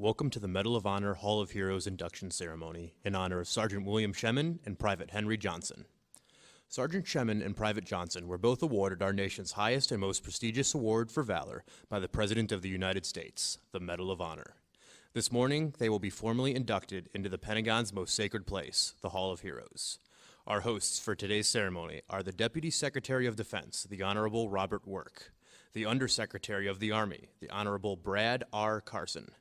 Welcome to the Medal of Honor Hall of Heroes induction ceremony in honor of Sergeant William Shemin and Private Henry Johnson. Sergeant Shemin and Private Johnson were both awarded our nation's highest and most prestigious award for valor by the President of the United States, the Medal of Honor. This morning, they will be formally inducted into the Pentagon's most sacred place, the Hall of Heroes. Our hosts for today's ceremony are the Deputy Secretary of Defense, the Honorable Robert Work, the Undersecretary of the Army, the Honorable Brad R. Carson,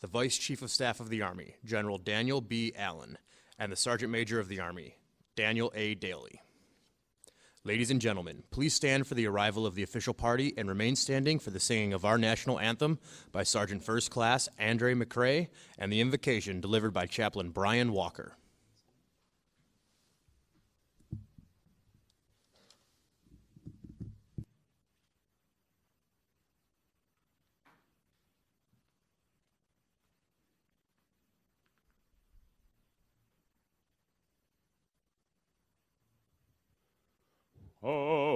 the Vice Chief of Staff of the Army, General Daniel B. Allyn, and the Sergeant Major of the Army, Daniel A. Dailey. Ladies and gentlemen, please stand for the arrival of the official party and remain standing for the singing of our national anthem by Sergeant First Class Andre McCrae and the invocation delivered by Chaplain Brian Walker.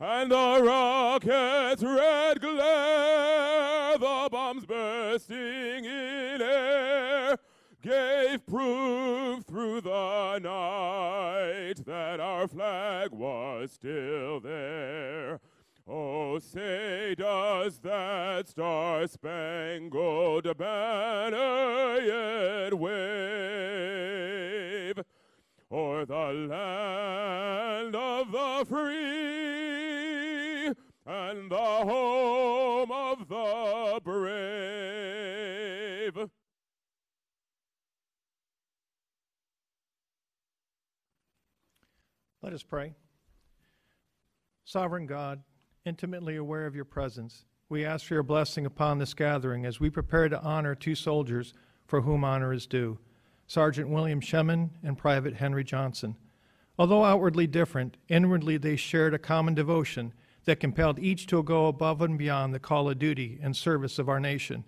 and the rocket's red glare, the bombs bursting in air, gave proof through the night that our flag was still there. Oh, say, does that star-spangled banner yet wave o'er the land of the free and the home of the brave? Let us pray. Sovereign God, intimately aware of your presence, we ask for your blessing upon this gathering as we prepare to honor two soldiers for whom honor is due Sergeant William Shemin and Private Henry Johnson. Although outwardly different, inwardly they shared a common devotion that compelled each to go above and beyond the call of duty and service of our nation.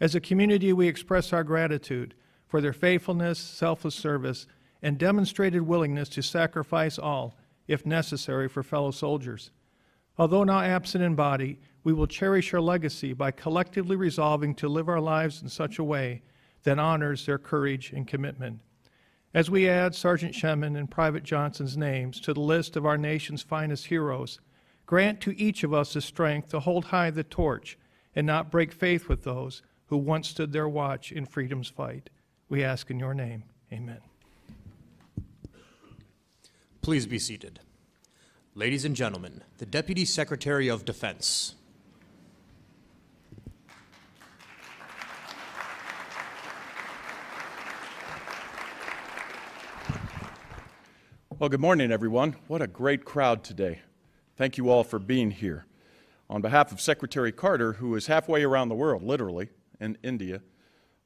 As a community, we express our gratitude for their faithfulness, selfless service, and demonstrated willingness to sacrifice all, if necessary, for fellow soldiers. Although now absent in body, we will cherish our legacy by collectively resolving to live our lives in such a way that honors their courage and commitment. As we add Sergeant Shemin and Private Johnson's names to the list of our nation's finest heroes, grant to each of us the strength to hold high the torch and not break faith with those who once stood their watch in freedom's fight. We ask in your name. Amen. Please be seated. Ladies and gentlemen, the Deputy Secretary of Defense. Well, good morning, everyone. What a great crowd today. Thank you all for being here. On behalf of Secretary Carter, who is halfway around the world, literally, in India,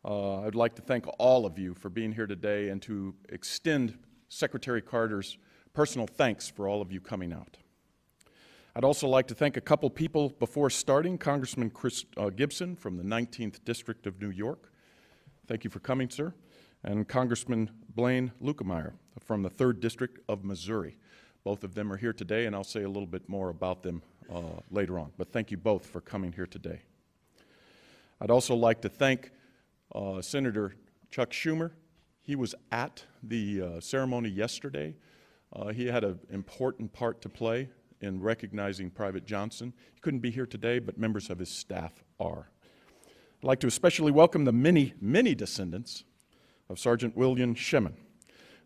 uh, I'd like to thank all of you for being here today and to extend Secretary Carter's personal thanks for all of you coming out. I'd also like to thank a couple people before starting Congressman Chris uh, Gibson from the 19th District of New York. Thank you for coming, sir. And Congressman Blaine Luetkemeyer from the 3rd District of Missouri. Both of them are here today, and I'll say a little bit more about them uh, later on. But thank you both for coming here today. I'd also like to thank uh, Senator Chuck Schumer. He was at the uh, ceremony yesterday. Uh, he had an important part to play in recognizing Private Johnson. He couldn't be here today, but members of his staff are. I'd like to especially welcome the many, many descendants of Sergeant William Shemin,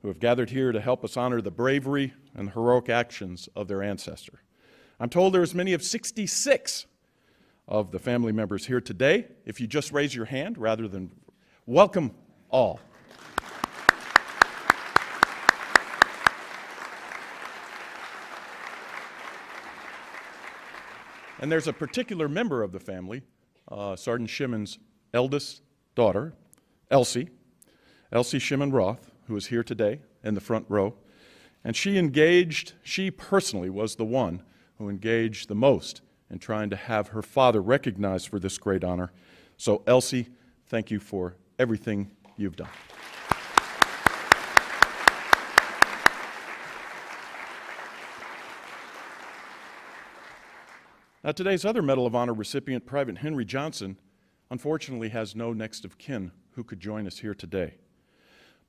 who have gathered here to help us honor the bravery and heroic actions of their ancestor. I'm told there are as many as 66 of the family members here today. If you just raise your hand rather than welcome all. And there's a particular member of the family, uh, Sergeant Shemin's eldest daughter, Elsie, Elsie Shemin Roth, who is here today in the front row. And she engaged, she personally was the one who engaged the most in trying to have her father recognized for this great honor. So, Elsie, thank you for everything you've done. Now, today's other Medal of Honor recipient, Private Henry Johnson, unfortunately has no next of kin who could join us here today.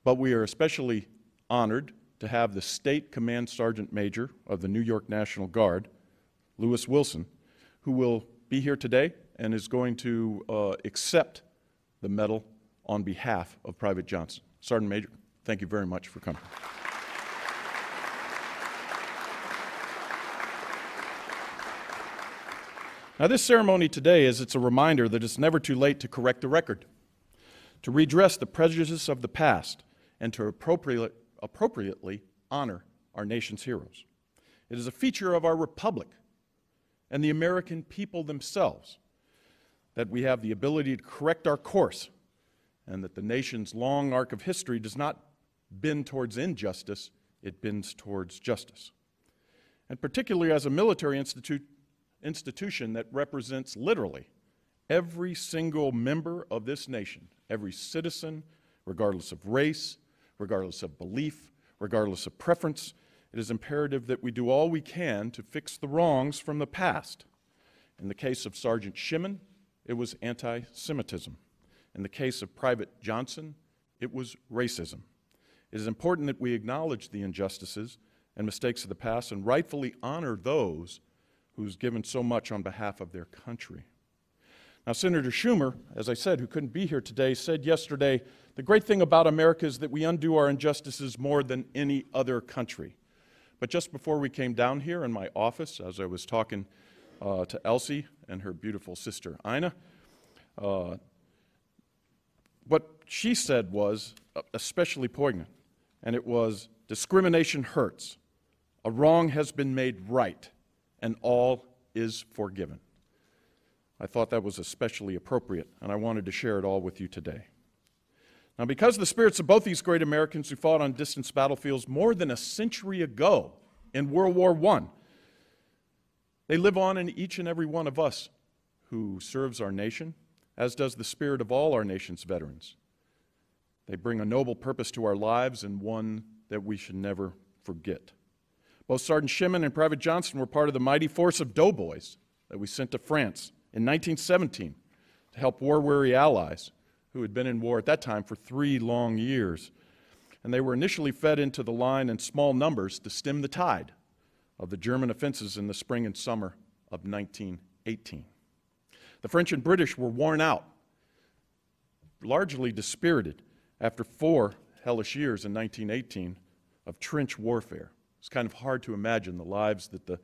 But we are especially honored to have the State Command Sergeant Major of the New York National Guard, Lewis Wilson, who will be here today and is going to uh, accept the medal on behalf of Private Johnson. Sergeant Major, thank you very much for coming. Now, this ceremony today is it's a reminder that it's never too late to correct the record, to redress the prejudices of the past, and to appropriate, appropriately honor our nation's heroes. It is a feature of our republic and the American people themselves that we have the ability to correct our course and that the nation's long arc of history does not bend towards injustice, it bends towards justice. And particularly as a military institute, institution that represents literally every single member of this nation, every citizen, regardless of race, regardless of belief, regardless of preference, it is imperative that we do all we can to fix the wrongs from the past. In the case of Sergeant Shemin, it was anti Semitism. In the case of Private Johnson, it was racism. It is important that we acknowledge the injustices and mistakes of the past and rightfully honor those who's given so much on behalf of their country. Now, Senator Schumer, as I said, who couldn't be here today, said yesterday the great thing about America is that we undo our injustices more than any other country. But just before we came down here in my office, as I was talking uh, to Elsie and her beautiful sister Ina, uh, what she said was uh, especially poignant, and it was discrimination hurts. A wrong has been made right and all is forgiven. I thought that was especially appropriate, and I wanted to share it all with you today. Now, because the spirits of both these great Americans who fought on distant battlefields more than a century ago in World War I, they live on in each and every one of us who serves our nation, as does the spirit of all our nation's veterans. They bring a noble purpose to our lives and one that we should never forget. Both Sergeant Shemin and Private Johnson were part of the mighty force of doughboys that we sent to France in 1917 to help war weary allies who had been in war at that time for three long years. And they were initially fed into the line in small numbers to stem the tide of the German offenses in the spring and summer of 1918. The French and British were worn out, largely dispirited after four hellish years in 1918 of trench warfare. It's kind of hard to imagine the lives that the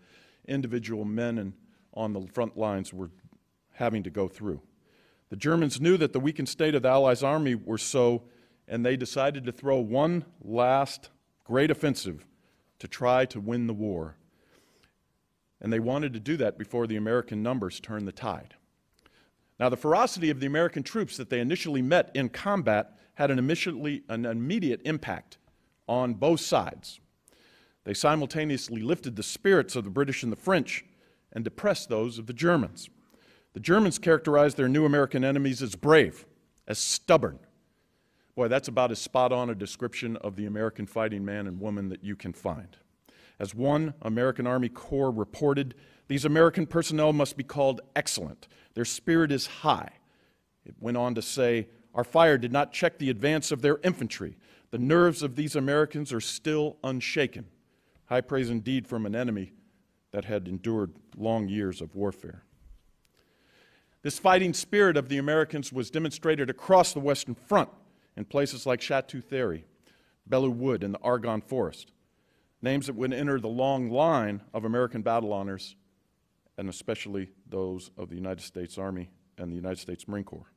individual men and on the front lines were having to go through. The Germans knew that the weakened state of the Allies' army were so, and they decided to throw one last great offensive to try to win the war. And they wanted to do that before the American numbers turned the tide. Now, the ferocity of the American troops that they initially met in combat had an, an immediate impact on both sides. They simultaneously lifted the spirits of the British and the French and depressed those of the Germans. The Germans characterized their new American enemies as brave, as stubborn. Boy, that's about as spot on a description of the American fighting man and woman that you can find. As one American Army Corps reported, these American personnel must be called excellent. Their spirit is high. It went on to say, Our fire did not check the advance of their infantry. The nerves of these Americans are still unshaken. High praise indeed from an enemy that had endured long years of warfare. This fighting spirit of the Americans was demonstrated across the Western Front in places like Chateau Thierry, Belleau Wood, and the Argonne Forest, names that would enter the long line of American battle honors, and especially those of the United States Army and the United States Marine Corps.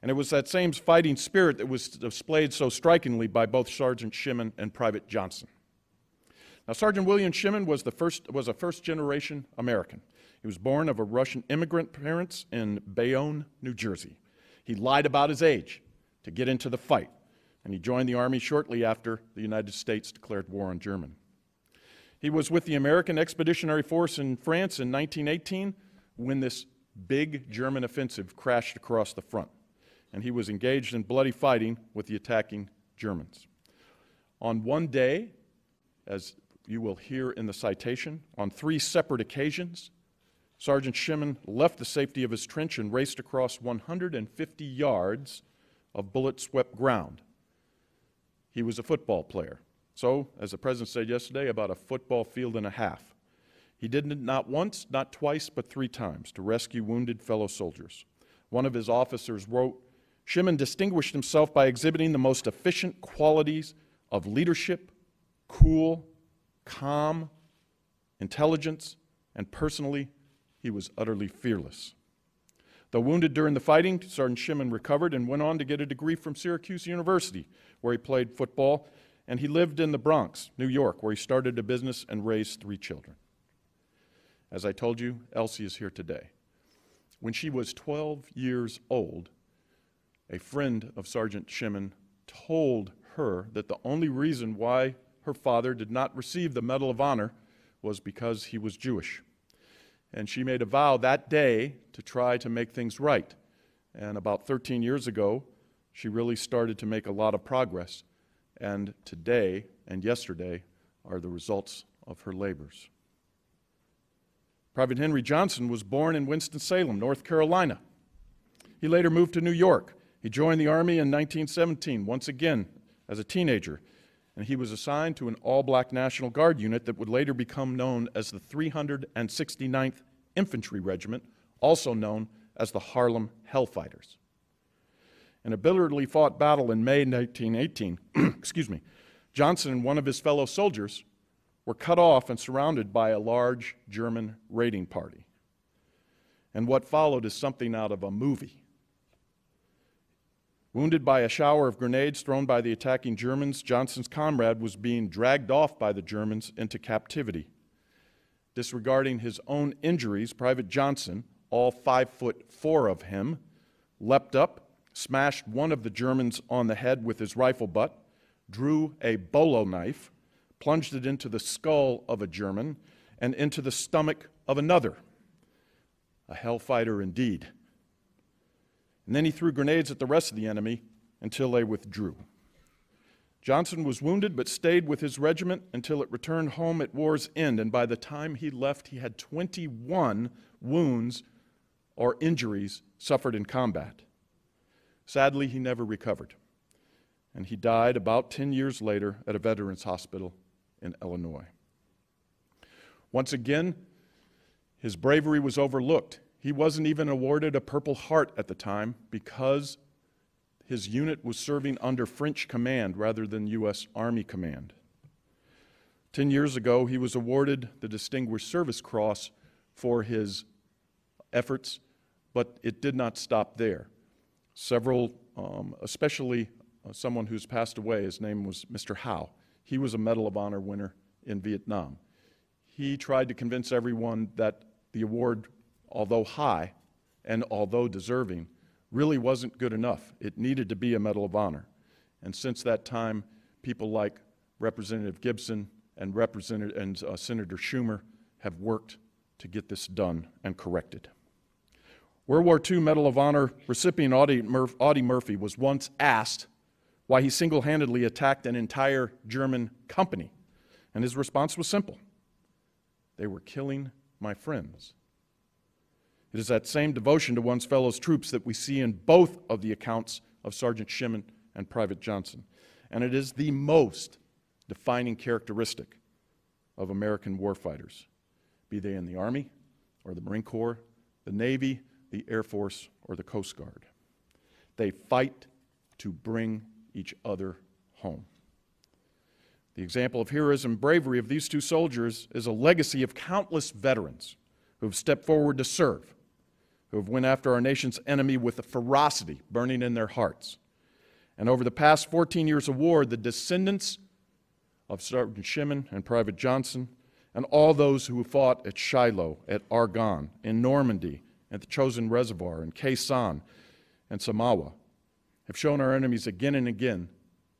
And it was that same fighting spirit that was displayed so strikingly by both Sergeant Shemin and Private Johnson. Now, Sergeant William Shemin was, the first, was a first generation American. He was born of a Russian immigrant parents in Bayonne, New Jersey. He lied about his age to get into the fight, and he joined the Army shortly after the United States declared war on Germany. He was with the American Expeditionary Force in France in 1918 when this big German offensive crashed across the front, and he was engaged in bloody fighting with the attacking Germans. On one day, as you will hear in the citation, on three separate occasions, Sergeant Shemin left the safety of his trench and raced across 150 yards of bullet swept ground. He was a football player. So, as the president said yesterday, about a football field and a half. He did it not once, not twice, but three times to rescue wounded fellow soldiers. One of his officers wrote Shemin distinguished himself by exhibiting the most efficient qualities of leadership, cool, calm, intelligence, and personally, he was utterly fearless. Though wounded during the fighting, Sergeant Shemin recovered and went on to get a degree from Syracuse University, where he played football, and he lived in the Bronx, New York, where he started a business and raised three children. As I told you, Elsie is here today. When she was 12 years old, a friend of Sergeant Shemin told her that the only reason why her father did not receive the Medal of Honor was because he was Jewish. And she made a vow that day to try to make things right. And about 13 years ago, she really started to make a lot of progress. And today and yesterday are the results of her labors. Private Henry Johnson was born in Winston-Salem, North Carolina. He later moved to New York. He joined the Army in 1917, once again as a teenager, and he was assigned to an all black National Guard unit that would later become known as the 369th Infantry Regiment, also known as the Harlem Hellfighters. In a bitterly fought battle in May 1918, excuse me, Johnson and one of his fellow soldiers were cut off and surrounded by a large German raiding party. And what followed is something out of a movie. Wounded by a shower of grenades thrown by the attacking Germans, Johnson's comrade was being dragged off by the Germans into captivity. Disregarding his own injuries, Private Johnson, all five foot four of him, leapt up, smashed one of the Germans on the head with his rifle butt, drew a bolo knife, plunged it into the skull of a German and into the stomach of another. A hellfighter indeed. And then he threw grenades at the rest of the enemy until they withdrew. Johnson was wounded but stayed with his regiment until it returned home at war's end, and by the time he left, he had 21 wounds or injuries suffered in combat. Sadly, he never recovered, and he died about 10 years later at a veterans hospital in Illinois. Once again, his bravery was overlooked. He wasn't even awarded a Purple Heart at the time because his unit was serving under French command rather than U.S. Army command. Ten years ago, he was awarded the Distinguished Service Cross for his efforts, but it did not stop there. Several, um, especially uh, someone who's passed away, his name was Mr. Howe. He was a Medal of Honor winner in Vietnam. He tried to convince everyone that the award, although high and although deserving, really wasn't good enough. It needed to be a Medal of Honor. And since that time, people like Representative Gibson and, Representative, and uh, Senator Schumer have worked to get this done and corrected. World War II Medal of Honor recipient Audie, Audie Murphy was once asked why he single handedly attacked an entire German company. And his response was simple they were killing my friends. It is that same devotion to one's fellow troops that we see in both of the accounts of Sergeant Shemin and Private Johnson. And it is the most defining characteristic of American warfighters, be they in the Army or the Marine Corps, the Navy, the Air Force, or the Coast Guard. They fight to bring each other home. The example of heroism and bravery of these two soldiers is a legacy of countless veterans who have stepped forward to serve, who have went after our nation's enemy with a ferocity burning in their hearts. And over the past 14 years of war, the descendants of Sergeant Shemin and Private Johnson and all those who fought at Shiloh, at Argonne, in Normandy, at the Chosin Reservoir, in Sanh, and Samawa have shown our enemies again and again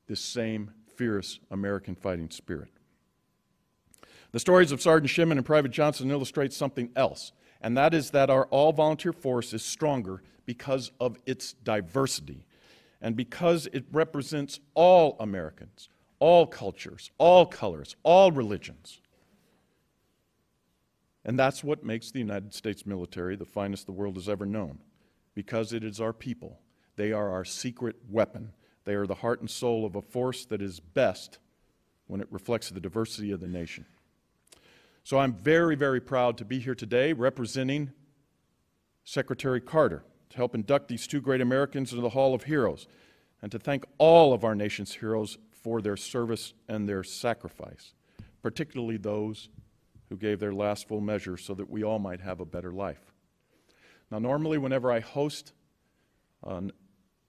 this same fierce American fighting spirit. The stories of Sergeant Shemin and Private Johnson illustrate something else, and that is that our all volunteer force is stronger because of its diversity and because it represents all Americans, all cultures, all colors, all religions. And that's what makes the United States military the finest the world has ever known, because it is our people. They are our secret weapon. They are the heart and soul of a force that is best when it reflects the diversity of the nation. So I'm very, very proud to be here today representing Secretary Carter to help induct these two great Americans into the Hall of Heroes and to thank all of our nation's heroes for their service and their sacrifice, particularly those who gave their last full measure so that we all might have a better life. Now, normally, whenever I host an,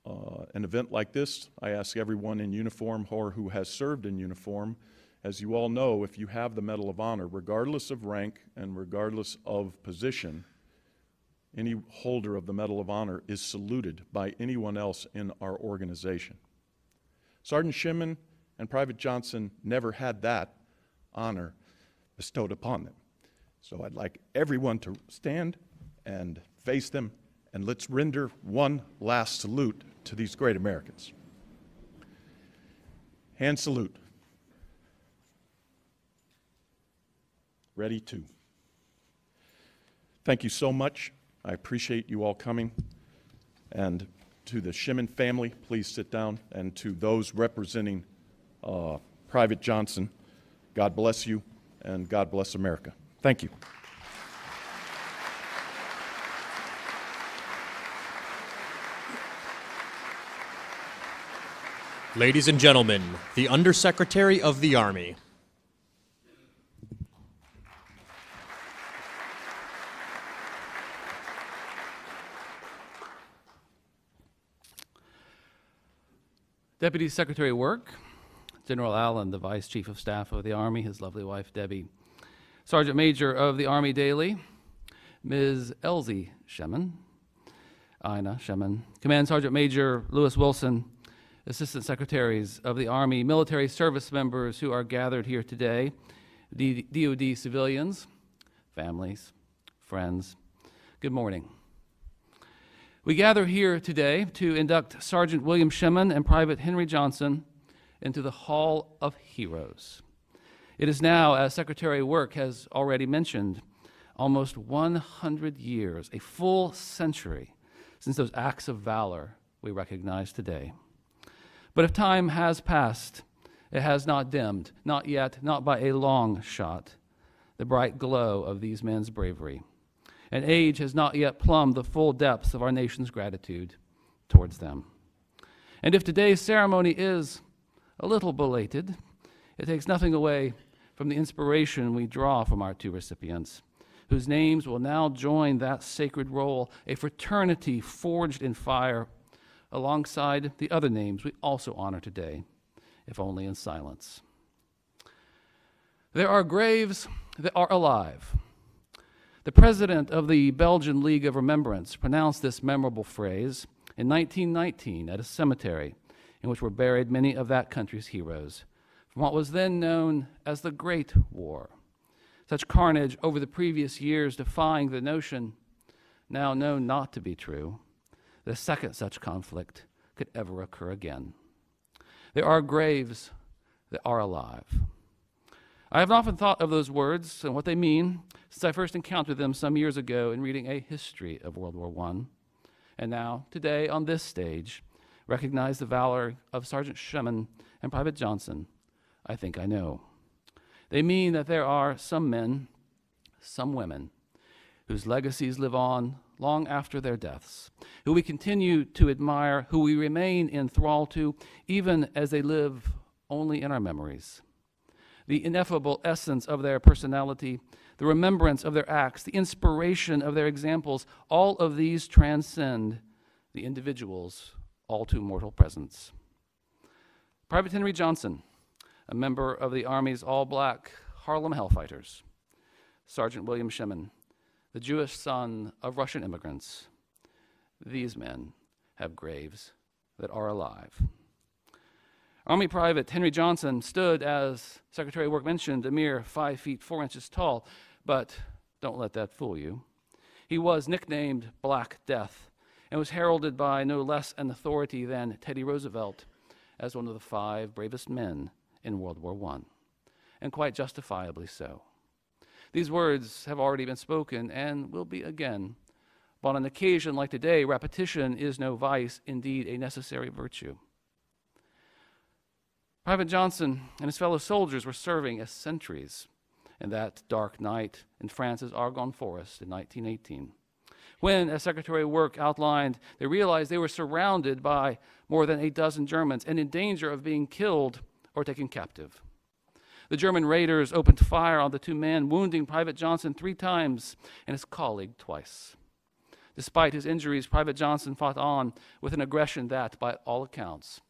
uh, an event like this, I ask everyone in uniform or who has served in uniform, as you all know, if you have the Medal of Honor, regardless of rank and regardless of position, any holder of the Medal of Honor is saluted by anyone else in our organization. Sergeant Shemin and Private Johnson never had that honor bestowed upon them. So I'd like everyone to stand and face them, and let's render one last salute to these great Americans. Hand salute. Ready to. Thank you so much. I appreciate you all coming. And to the Shemin family, please sit down. And to those representing uh, Private Johnson, God bless you and God bless America. Thank you. Ladies and gentlemen, the Undersecretary of the Army. Deputy Secretary of Work, General Allyn, the Vice Chief of Staff of the Army, his lovely wife Debbie, Sergeant Major of the Army Dailey, Ms. Elsie Shemin, Ina Shemin, Command Sergeant Major Lewis Wilson, Assistant Secretaries of the Army, military service members who are gathered here today, DoD civilians, families, friends, good morning. We gather here today to induct Sergeant William Shemin and Private Henry Johnson into the Hall of Heroes. It is now, as Secretary Work has already mentioned, almost 100 years, a full century, since those acts of valor we recognize today. But if time has passed, it has not dimmed, not yet, not by a long shot, the bright glow of these men's bravery and age has not yet plumbed the full depths of our nation's gratitude towards them. And if today's ceremony is a little belated, it takes nothing away from the inspiration we draw from our two recipients, whose names will now join that sacred roll, a fraternity forged in fire, alongside the other names we also honor today, if only in silence. There are graves that are alive the president of the Belgian League of Remembrance pronounced this memorable phrase in 1919 at a cemetery in which were buried many of that country's heroes from what was then known as the Great War. Such carnage over the previous years defying the notion, now known not to be true, that a second such conflict could ever occur again. There are graves that are alive. I have often thought of those words and what they mean since I first encountered them some years ago in reading a history of World War I. And now, today, on this stage, recognize the valor of Sergeant Shemin and Private Johnson, I think I know. They mean that there are some men, some women, whose legacies live on long after their deaths, who we continue to admire, who we remain in thrall to, even as they live only in our memories the ineffable essence of their personality, the remembrance of their acts, the inspiration of their examples, all of these transcend the individual's all too mortal presence. Private Henry Johnson, a member of the Army's all black Harlem Hellfighters. Sergeant William Shemin, the Jewish son of Russian immigrants. These men have graves that are alive. Army Private Henry Johnson stood, as Secretary Work mentioned, a mere five feet four inches tall, but don't let that fool you. He was nicknamed Black Death and was heralded by no less an authority than Teddy Roosevelt as one of the five bravest men in World War I, and quite justifiably so. These words have already been spoken and will be again. But on an occasion like today, repetition is no vice, indeed a necessary virtue. Private Johnson and his fellow soldiers were serving as sentries in that dark night in France's Argonne Forest in 1918. When, as Secretary Work outlined, they realized they were surrounded by more than a dozen Germans and in danger of being killed or taken captive. The German raiders opened fire on the two men, wounding Private Johnson three times and his colleague twice. Despite his injuries, Private Johnson fought on with an aggression that, by all accounts,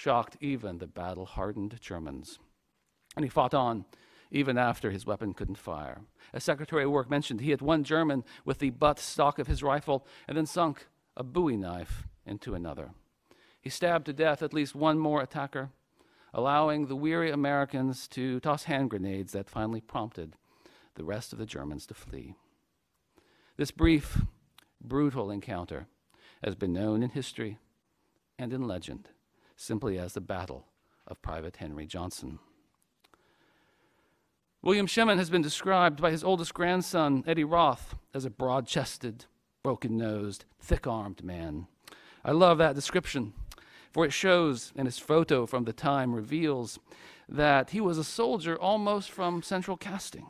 shocked even the battle hardened Germans. And he fought on even after his weapon couldn't fire. As Secretary of Work mentioned, he hit one German with the butt stock of his rifle and then sunk a bowie knife into another. He stabbed to death at least one more attacker, allowing the weary Americans to toss hand grenades that finally prompted the rest of the Germans to flee. This brief, brutal encounter has been known in history and in legend simply as the Battle of Private Henry Johnson. William Shemin has been described by his oldest grandson, Eddie Roth, as a broad chested, broken nosed, thick armed man. I love that description, for it shows, and his photo from the time reveals, that he was a soldier almost from central casting.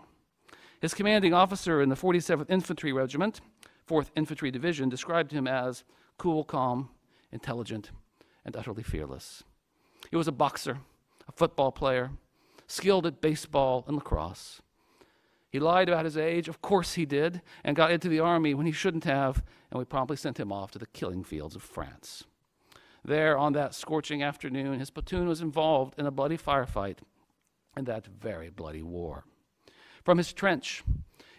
His commanding officer in the 47th Infantry Regiment, 4th Infantry Division, described him as cool, calm, intelligent, and utterly fearless. He was a boxer, a football player, skilled at baseball and lacrosse. He lied about his age, of course he did, and got into the army when he shouldn't have, and we promptly sent him off to the killing fields of France. There, on that scorching afternoon, his platoon was involved in a bloody firefight in that very bloody war. From his trench,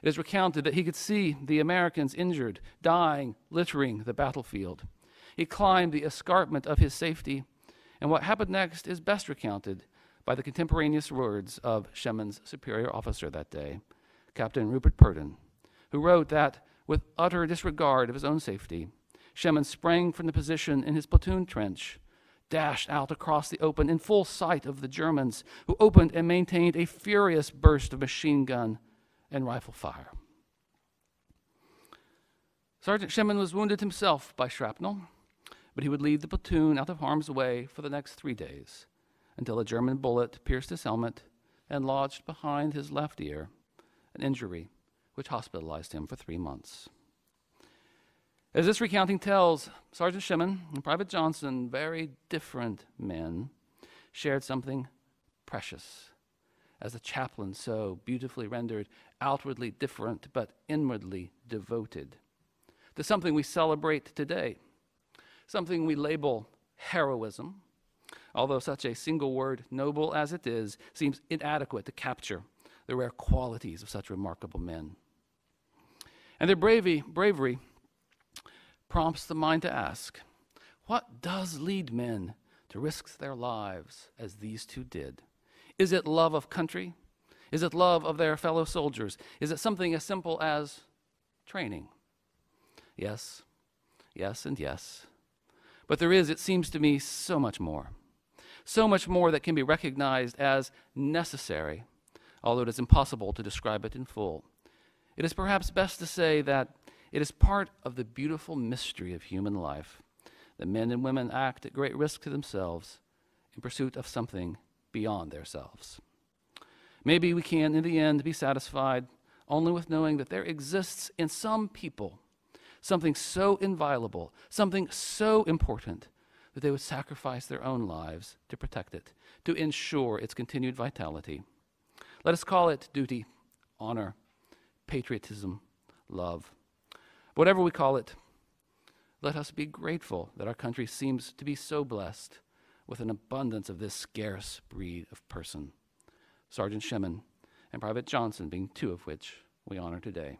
it is recounted that he could see the Americans injured, dying, littering the battlefield. He climbed the escarpment of his safety, and what happened next is best recounted by the contemporaneous words of Shemin's superior officer that day, Captain Rupert Purdon, who wrote that, with utter disregard of his own safety, Shemin sprang from the position in his platoon trench, dashed out across the open in full sight of the Germans, who opened and maintained a furious burst of machine gun and rifle fire. Sergeant Shemin was wounded himself by shrapnel, but he would lead the platoon out of harm's way for the next three days until a German bullet pierced his helmet and lodged behind his left ear, an injury which hospitalized him for three months. As this recounting tells, Sergeant Shemin and Private Johnson, very different men, shared something precious. As the chaplain so beautifully rendered, outwardly different but inwardly devoted, to something we celebrate today, something we label heroism, although such a single word, noble as it is, seems inadequate to capture the rare qualities of such remarkable men. And their bravery, bravery prompts the mind to ask what does lead men to risk their lives as these two did? Is it love of country? Is it love of their fellow soldiers? Is it something as simple as training? Yes, yes, and yes. But there is, it seems to me, so much more. So much more that can be recognized as necessary, although it is impossible to describe it in full. It is perhaps best to say that it is part of the beautiful mystery of human life that men and women act at great risk to themselves in pursuit of something beyond themselves. Maybe we can, in the end, be satisfied only with knowing that there exists in some people something so inviolable, something so important, that they would sacrifice their own lives to protect it, to ensure its continued vitality. Let us call it duty, honor, patriotism, love. Whatever we call it, let us be grateful that our country seems to be so blessed with an abundance of this scarce breed of person. Sergeant Shemin and Private Johnson being two of which we honor today.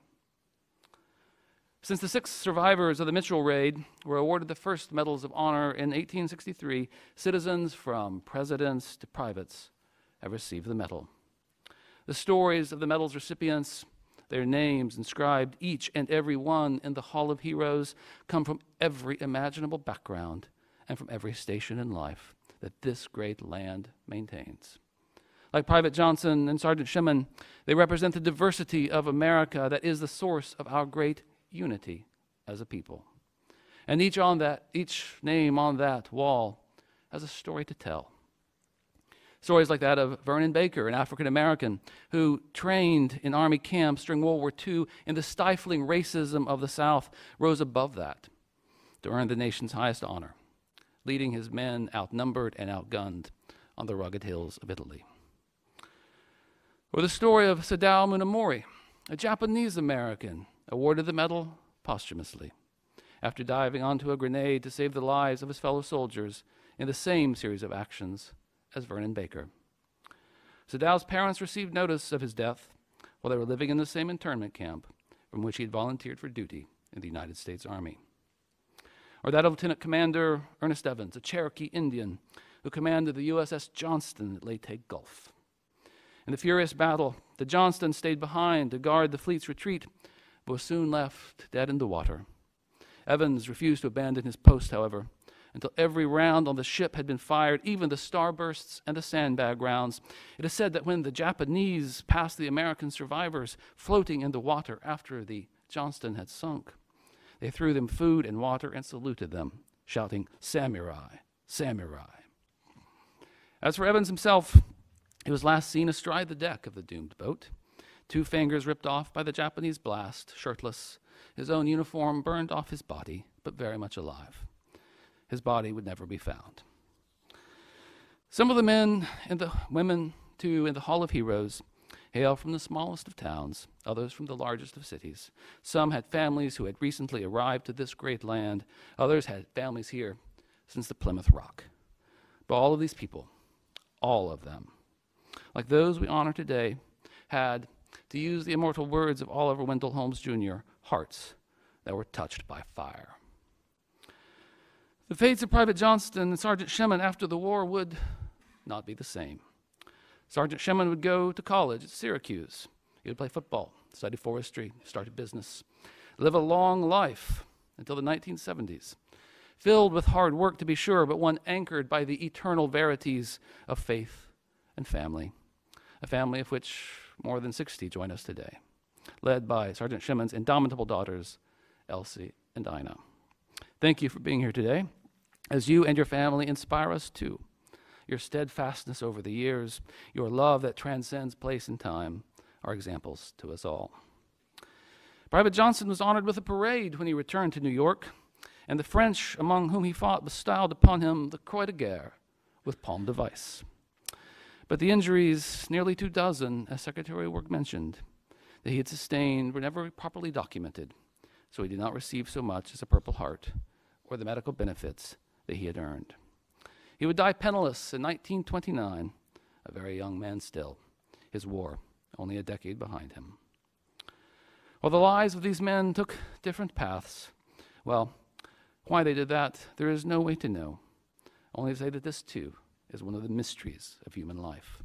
Since the six survivors of the Mitchell raid were awarded the first medals of honor in 1863, citizens from presidents to privates have received the medal. The stories of the medal's recipients, their names inscribed each and every one in the Hall of Heroes, come from every imaginable background and from every station in life that this great land maintains. Like Private Johnson and Sergeant Shemin, they represent the diversity of America that is the source of our great unity as a people. And each on that, each name on that wall has a story to tell. Stories like that of Vernon Baker, an African American who trained in Army camps during World War II in the stifling racism of the South, rose above that to earn the nation's highest honor, leading his men outnumbered and outgunned on the rugged hills of Italy. Or the story of Sadao Munemori, a Japanese American awarded the medal posthumously after diving onto a grenade to save the lives of his fellow soldiers in the same series of actions as Vernon Baker. Sadao's parents received notice of his death while they were living in the same internment camp from which he had volunteered for duty in the United States Army. Or that of Lieutenant Commander Ernest Evans, a Cherokee Indian who commanded the USS Johnston at Leyte Gulf. In the furious battle, the Johnston stayed behind to guard the fleet's retreat was soon left dead in the water. Evans refused to abandon his post, however, until every round on the ship had been fired, even the starbursts and the sandbag rounds. It is said that when the Japanese passed the American survivors floating in the water after the Johnston had sunk, they threw them food and water and saluted them, shouting, Samurai, Samurai. As for Evans himself, he was last seen astride the deck of the doomed boat two fingers ripped off by the Japanese blast, shirtless, his own uniform burned off his body, but very much alive. His body would never be found. Some of the men and the women, too, in the Hall of Heroes hail from the smallest of towns, others from the largest of cities. Some had families who had recently arrived to this great land, others had families here since the Plymouth Rock. But all of these people, all of them, like those we honor today, had to use the immortal words of Oliver Wendell Holmes Jr., hearts that were touched by fire. The fates of Private Johnston and Sergeant Shemin after the war would not be the same. Sergeant Shemin would go to college at Syracuse. He would play football, study forestry, start a business, live a long life until the 1970s, filled with hard work to be sure, but one anchored by the eternal verities of faith and family, a family of which more than 60 join us today, led by Sergeant Shemin's indomitable daughters, Elsie and Ina. Thank you for being here today, as you and your family inspire us too. Your steadfastness over the years, your love that transcends place and time, are examples to us all. Private Johnson was honored with a parade when he returned to New York, and the French among whom he fought bestowed upon him the Croix de Guerre with palm de Vice. But the injuries, nearly two dozen, as Secretary Work mentioned, that he had sustained were never properly documented, so he did not receive so much as a Purple Heart or the medical benefits that he had earned. He would die penniless in 1929, a very young man still, his war only a decade behind him. While the lives of these men took different paths, well, why they did that, there is no way to know. Only to say that this too is one of the mysteries of human life.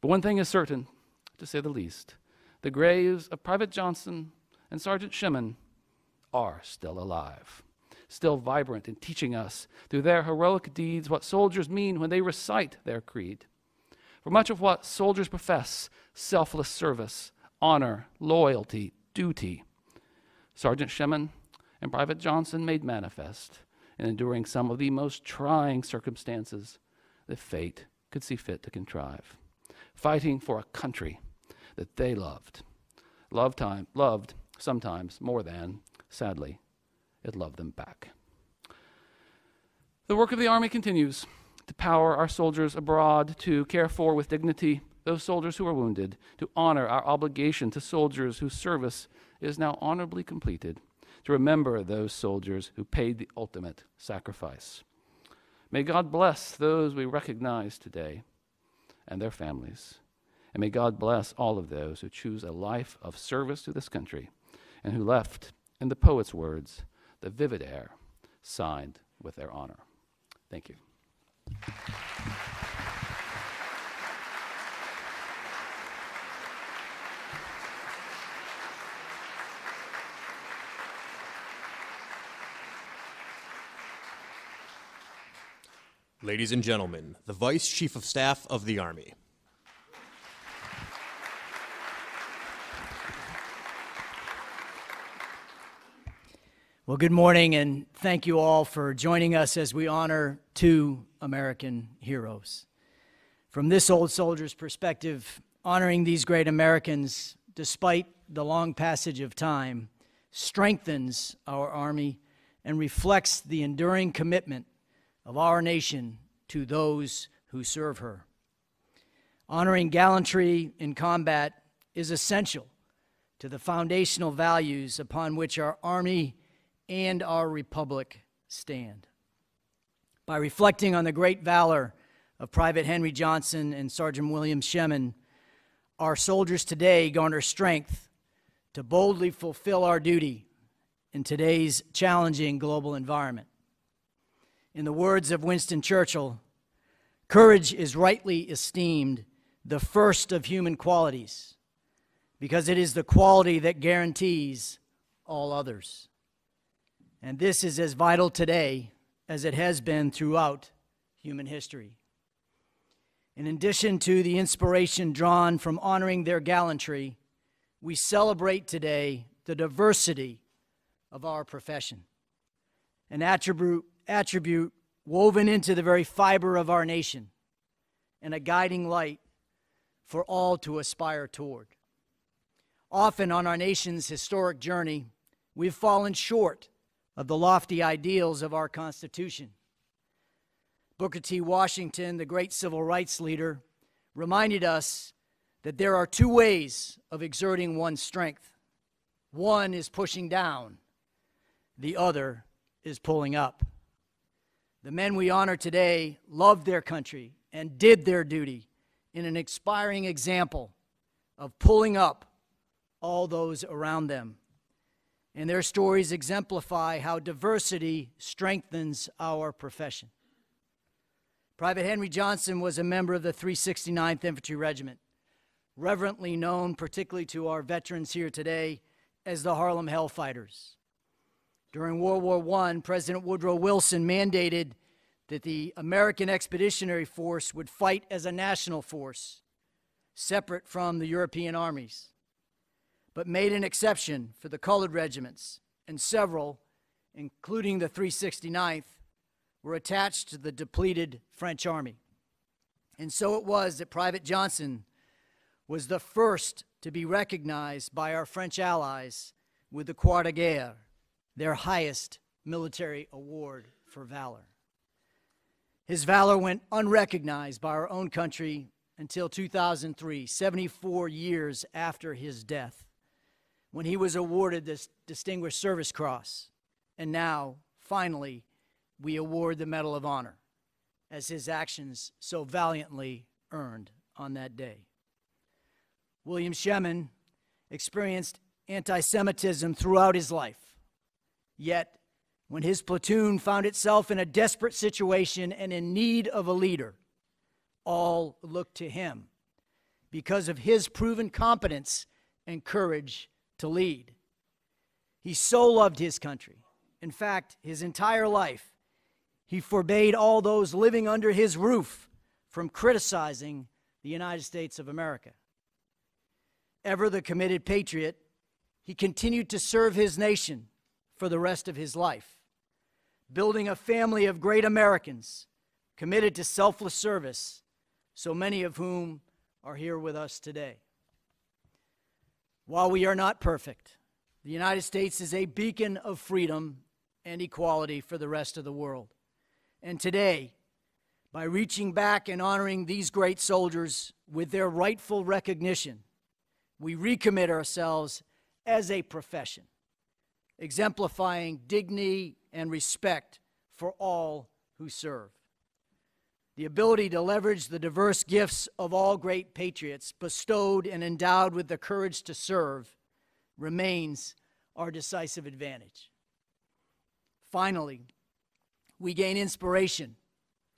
But one thing is certain, to say the least the graves of Private Johnson and Sergeant Shemin are still alive, still vibrant in teaching us through their heroic deeds what soldiers mean when they recite their creed. For much of what soldiers profess selfless service, honor, loyalty, duty Sergeant Shemin and Private Johnson made manifest and enduring some of the most trying circumstances that fate could see fit to contrive, fighting for a country that they loved, loved, time, loved sometimes more than, sadly, it loved them back. The work of the Army continues to power our soldiers abroad, to care for with dignity those soldiers who are wounded, to honor our obligation to soldiers whose service is now honorably completed to remember those soldiers who paid the ultimate sacrifice. May God bless those we recognize today and their families. And may God bless all of those who choose a life of service to this country and who left in the poet's words, the vivid air, signed with their honor. Thank you. Ladies and gentlemen, the Vice Chief of Staff of the Army. Well, good morning, and thank you all for joining us as we honor two American heroes. From this old soldier's perspective, honoring these great Americans, despite the long passage of time, strengthens our Army and reflects the enduring commitment of our nation to those who serve her. Honoring gallantry in combat is essential to the foundational values upon which our Army and our Republic stand. By reflecting on the great valor of Private Henry Johnson and Sergeant William Shemin, our soldiers today garner strength to boldly fulfill our duty in today's challenging global environment. In the words of Winston Churchill, courage is rightly esteemed the first of human qualities because it is the quality that guarantees all others. And this is as vital today as it has been throughout human history. In addition to the inspiration drawn from honoring their gallantry, we celebrate today the diversity of our profession, an attribute, attribute woven into the very fiber of our nation and a guiding light for all to aspire toward. Often on our nation's historic journey, we've fallen short of the lofty ideals of our Constitution. Booker T. Washington, the great civil rights leader, reminded us that there are two ways of exerting one's strength one is pushing down, the other is pulling up. The men we honor today loved their country and did their duty in an inspiring example of pulling up all those around them and their stories exemplify how diversity strengthens our profession. Private Henry Johnson was a member of the 369th Infantry Regiment, reverently known, particularly to our veterans here today, as the Harlem Hellfighters. During World War I, President Woodrow Wilson mandated that the American Expeditionary Force would fight as a national force, separate from the European armies but made an exception for the colored regiments, and several, including the 369th, were attached to the depleted French army. And so it was that Private Johnson was the first to be recognized by our French allies with the Croix de Guerre, their highest military award for valor. His valor went unrecognized by our own country until 2003, 74 years after his death when he was awarded this Distinguished Service Cross. And now, finally, we award the Medal of Honor, as his actions so valiantly earned on that day. William Shemin experienced anti Semitism throughout his life. Yet, when his platoon found itself in a desperate situation and in need of a leader, all looked to him because of his proven competence and courage to lead. He so loved his country. In fact, his entire life, he forbade all those living under his roof from criticizing the United States of America. Ever the committed patriot, he continued to serve his nation for the rest of his life, building a family of great Americans committed to selfless service, so many of whom are here with us today. While we are not perfect, the United States is a beacon of freedom and equality for the rest of the world. And today, by reaching back and honoring these great soldiers with their rightful recognition, we recommit ourselves as a profession, exemplifying dignity and respect for all who serve. The ability to leverage the diverse gifts of all great patriots bestowed and endowed with the courage to serve remains our decisive advantage. Finally, we gain inspiration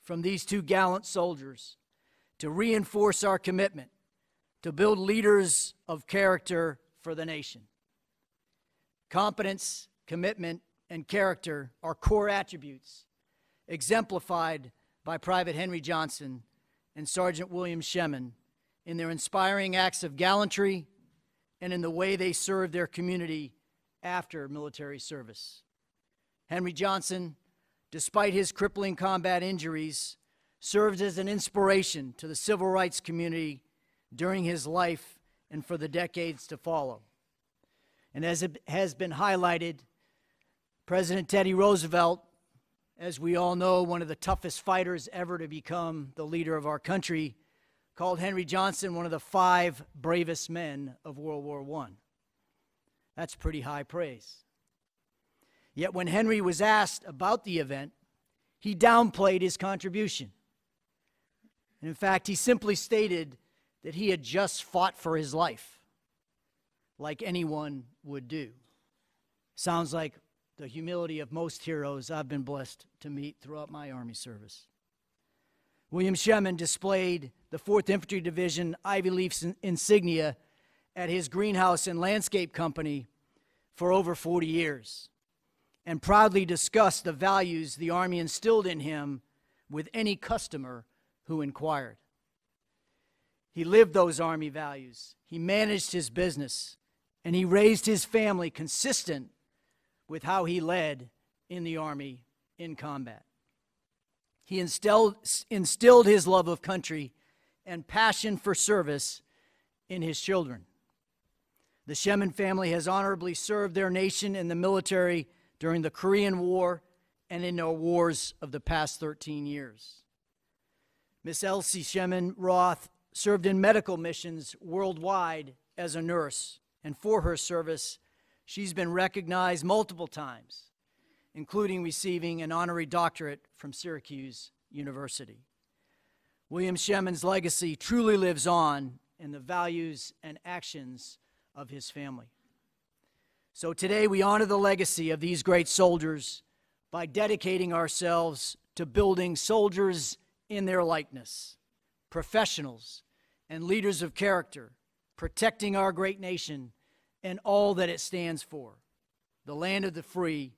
from these two gallant soldiers to reinforce our commitment to build leaders of character for the nation. Competence, commitment, and character are core attributes exemplified by Private Henry Johnson and Sergeant William Shemin in their inspiring acts of gallantry and in the way they served their community after military service. Henry Johnson, despite his crippling combat injuries, served as an inspiration to the civil rights community during his life and for the decades to follow. And as it has been highlighted, President Teddy Roosevelt, as we all know, one of the toughest fighters ever to become the leader of our country, called Henry Johnson one of the five bravest men of World War I. That's pretty high praise. Yet when Henry was asked about the event, he downplayed his contribution. And in fact, he simply stated that he had just fought for his life, like anyone would do. Sounds like the humility of most heroes I've been blessed to meet throughout my Army service. William Shemin displayed the 4th Infantry Division Ivy Leaf insignia at his greenhouse and landscape company for over 40 years and proudly discussed the values the Army instilled in him with any customer who inquired. He lived those Army values, he managed his business, and he raised his family consistent with how he led in the Army in combat. He instilled, instilled his love of country and passion for service in his children. The Shemin family has honorably served their nation in the military during the Korean War and in the wars of the past 13 years. Miss Elsie Shemin Roth served in medical missions worldwide as a nurse, and for her service, she's been recognized multiple times, including receiving an honorary doctorate from Syracuse University. William Shemin's legacy truly lives on in the values and actions of his family. So today we honor the legacy of these great soldiers by dedicating ourselves to building soldiers in their likeness, professionals and leaders of character, protecting our great nation and all that it stands for, the land of the free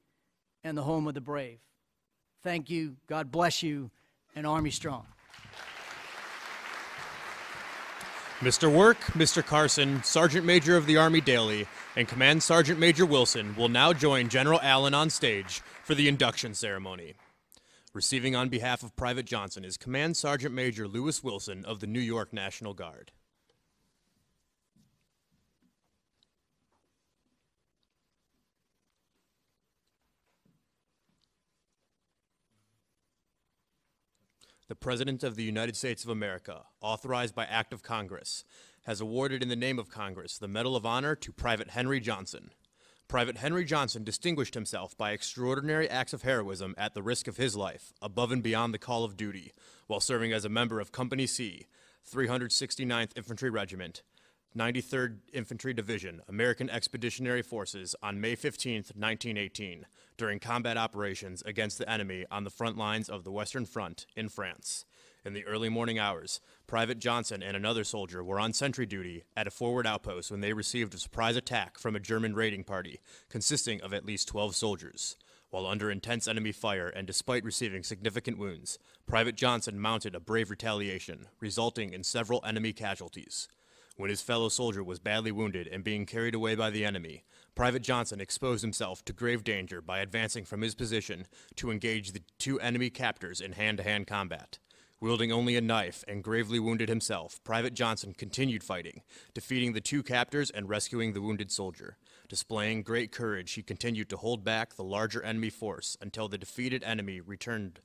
and the home of the brave. Thank you, God bless you, and Army Strong. Mr. Work, Mr. Carson, Sergeant Major of the Army Dailey, and Command Sergeant Major Wilson will now join General Allyn on stage for the induction ceremony. Receiving on behalf of Private Johnson is Command Sergeant Major Lewis Wilson of the New York National Guard. The President of the United States of America, authorized by Act of Congress, has awarded in the name of Congress the Medal of Honor to Private Henry Johnson. Private Henry Johnson distinguished himself by extraordinary acts of heroism at the risk of his life, above and beyond the call of duty, while serving as a member of Company C, 369th Infantry Regiment, 93rd Infantry Division, American Expeditionary Forces on May 15, 1918, during combat operations against the enemy on the front lines of the Western Front in France. In the early morning hours, Private Johnson and another soldier were on sentry duty at a forward outpost when they received a surprise attack from a German raiding party consisting of at least 12 soldiers. While under intense enemy fire and despite receiving significant wounds, Private Johnson mounted a brave retaliation, resulting in several enemy casualties. When his fellow soldier was badly wounded and being carried away by the enemy, Private Johnson exposed himself to grave danger by advancing from his position to engage the two enemy captors in hand to hand combat. Wielding only a knife and gravely wounded himself, Private Johnson continued fighting, defeating the two captors and rescuing the wounded soldier. Displaying great courage, he continued to hold back the larger enemy force until the defeated enemy returned,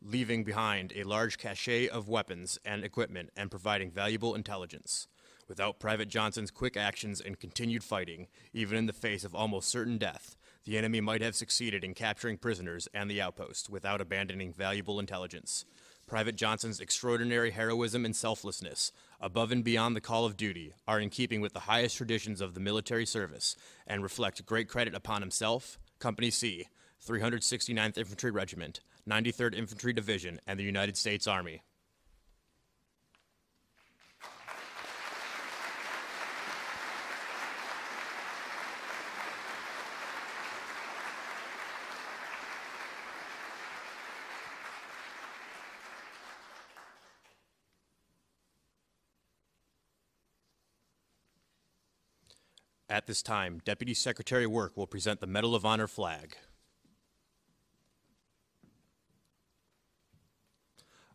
leaving behind a large cache of weapons and equipment and providing valuable intelligence. Without Private Johnson's quick actions and continued fighting, even in the face of almost certain death, the enemy might have succeeded in capturing prisoners and the outpost without abandoning valuable intelligence. Private Johnson's extraordinary heroism and selflessness above and beyond the call of duty, are in keeping with the highest traditions of the military service and reflect great credit upon himself, Company C, 369th Infantry Regiment, 93rd Infantry Division, and the United States Army. At this time, Deputy Secretary Work will present the Medal of Honor flag.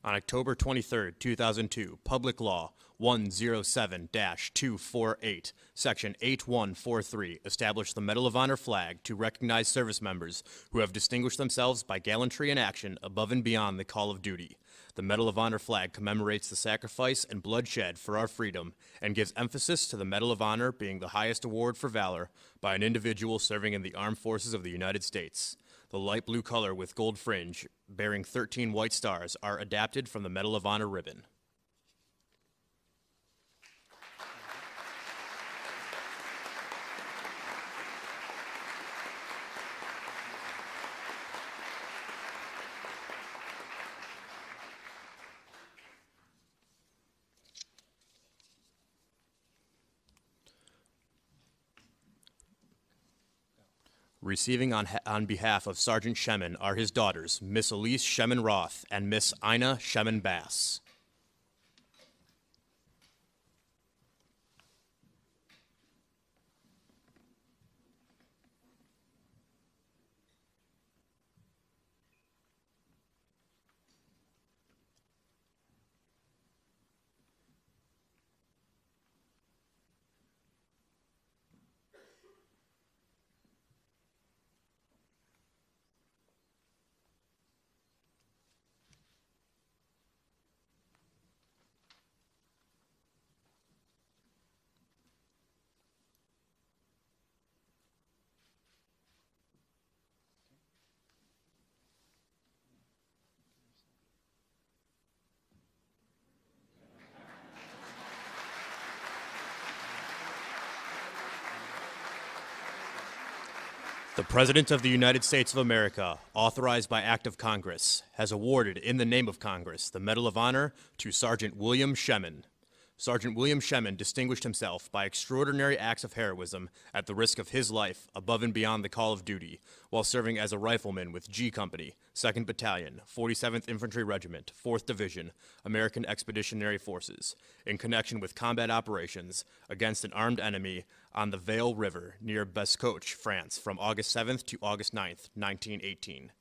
On October 23, 2002, Public Law 107-248, Section 8143 established the Medal of Honor flag to recognize service members who have distinguished themselves by gallantry and action above and beyond the call of duty. The Medal of Honor flag commemorates the sacrifice and bloodshed for our freedom and gives emphasis to the Medal of Honor being the highest award for valor by an individual serving in the armed forces of the United States. The light blue color with gold fringe, bearing 13 white stars, are adapted from the Medal of Honor ribbon. Receiving on, on behalf of Sergeant Shemin are his daughters, Miss Elise Shemin Roth and Miss Ina Shemin Bass. The President of the United States of America, authorized by Act of Congress, has awarded in the name of Congress the Medal of Honor to Sergeant William Shemin. Sergeant William Shemin distinguished himself by extraordinary acts of heroism at the risk of his life above and beyond the call of duty while serving as a rifleman with G Company, 2nd Battalion, 47th Infantry Regiment, 4th Division, American Expeditionary Forces, in connection with combat operations against an armed enemy on the Vesle River near Bazoches, France, from August 7th to August 9th, 1918.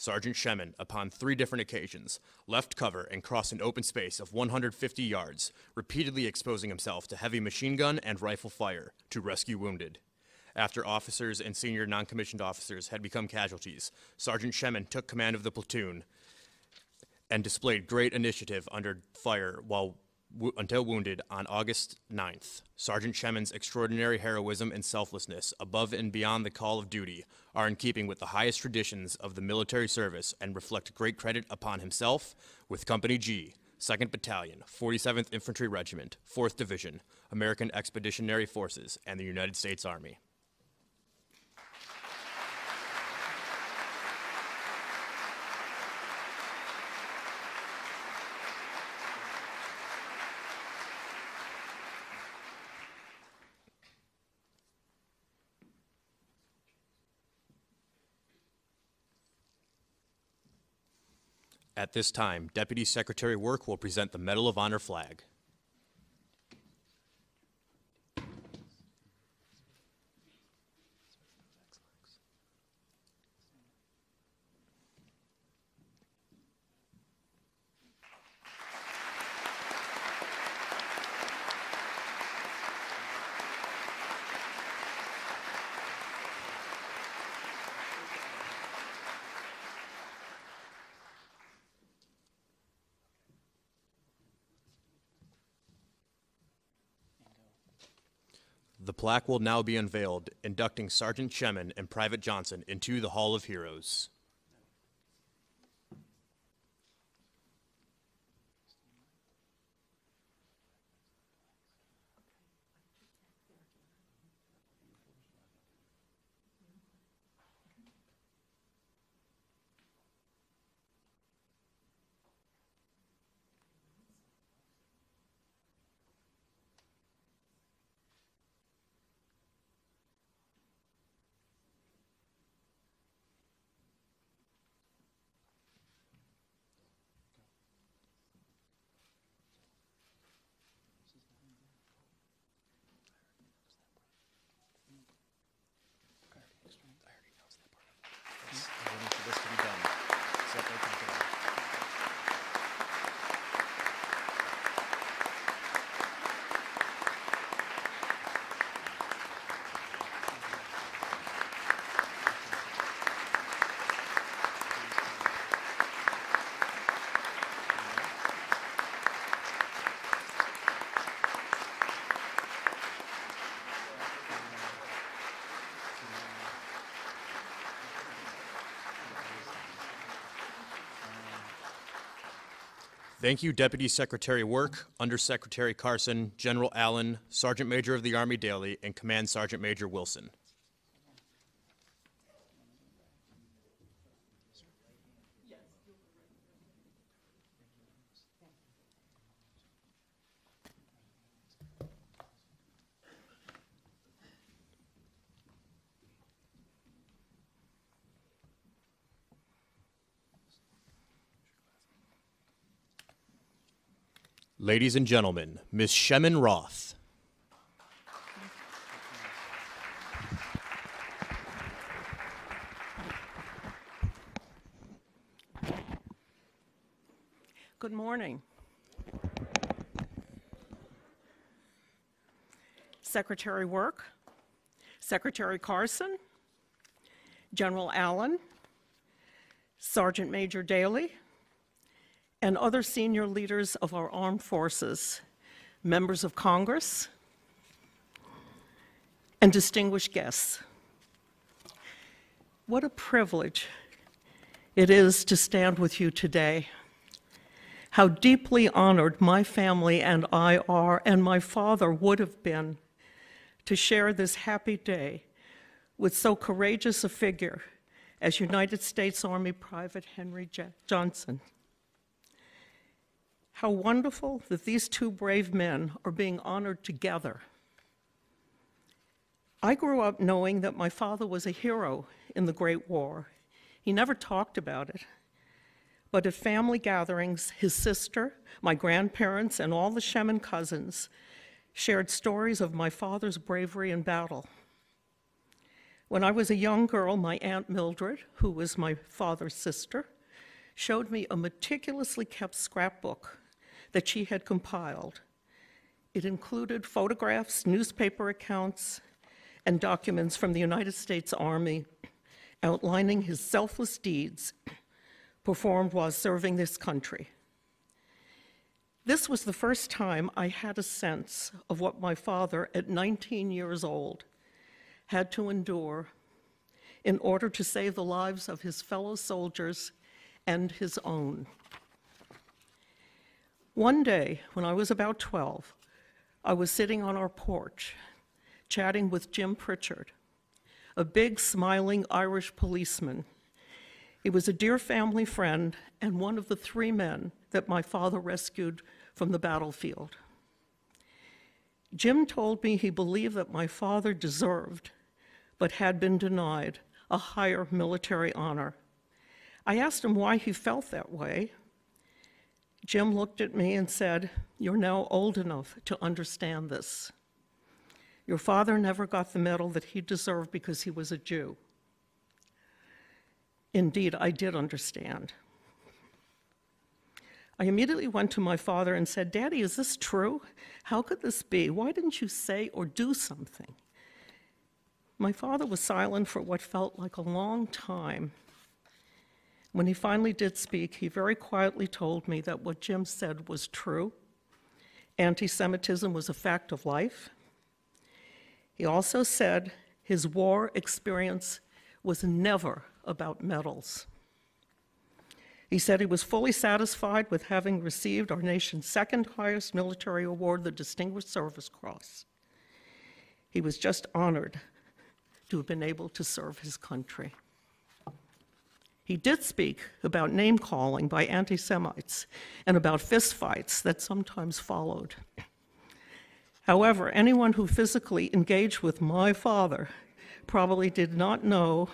Sergeant Shemin, upon three different occasions, left cover and crossed an open space of 150 yards, repeatedly exposing himself to heavy machine gun and rifle fire to rescue wounded. After officers and senior non-commissioned officers had become casualties, Sergeant Shemin took command of the platoon and displayed great initiative under fire while until wounded on August 9th. Sergeant Shemin's extraordinary heroism and selflessness above and beyond the call of duty are in keeping with the highest traditions of the military service and reflect great credit upon himself with Company G, 2nd Battalion, 47th Infantry Regiment, 4th Division, American Expeditionary Forces, and the United States Army. At this time, Deputy Secretary Work will present the Medal of Honor flag. The plaque will now be unveiled, inducting Sergeant Shemin and Private Johnson into the Hall of Heroes. Thank you, Deputy Secretary Work, Undersecretary Carson, General Allyn, Sergeant Major of the Army Dailey, and Command Sergeant Major Wilson. Ladies and gentlemen, Miss Shemin Roth. Good morning. Secretary Work, Secretary Carson, General Allyn, Sergeant Major Dailey, and other senior leaders of our armed forces, members of Congress, and distinguished guests. What a privilege it is to stand with you today how deeply honored my family and I are, and my father would have been, to share this happy day with so courageous a figure as United States Army Private Henry J- Johnson. How wonderful that these two brave men are being honored together. I grew up knowing that my father was a hero in the Great War. He never talked about it. But at family gatherings, his sister, my grandparents, and all the Shemin cousins shared stories of my father's bravery in battle. When I was a young girl, my Aunt Mildred, who was my father's sister, showed me a meticulously kept scrapbook that she had compiled. It included photographs, newspaper accounts, and documents from the United States Army outlining his selfless deeds performed while serving this country. This was the first time I had a sense of what my father, at 19 years old, had to endure in order to save the lives of his fellow soldiers and his own. One day, when I was about 12, I was sitting on our porch chatting with Jim Pritchard, a big, smiling Irish policeman. He was a dear family friend and one of the three men that my father rescued from the battlefield. Jim told me he believed that my father deserved, but had been denied, a higher military honor. I asked him why he felt that way. Jim looked at me and said, You're now old enough to understand this. Your father never got the medal that he deserved because he was a Jew. Indeed, I did understand. I immediately went to my father and said, Daddy, is this true? How could this be? Why didn't you say or do something? My father was silent for what felt like a long time. When he finally did speak, he very quietly told me that what Jim said was true. Anti Semitism was a fact of life. He also said his war experience was never about medals. He said he was fully satisfied with having received our nation's second highest military award, the Distinguished Service Cross. He was just honored to have been able to serve his country. He did speak about name calling by anti Semites and about fistfights that sometimes followed. However, anyone who physically engaged with my father probably did not know